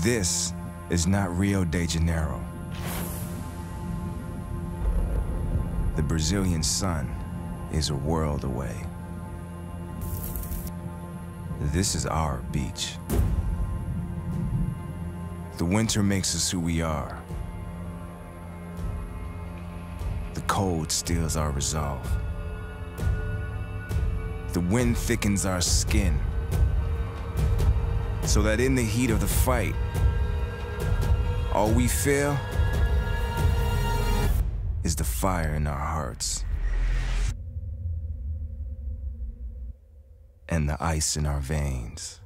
This is not Rio de Janeiro. The Brazilian sun is a world away. This is our beach. The winter makes us who we are. The cold steals our resolve. The wind thickens our skin. So that in the heat of the fight, all we feel is the fire in our hearts and the ice in our veins.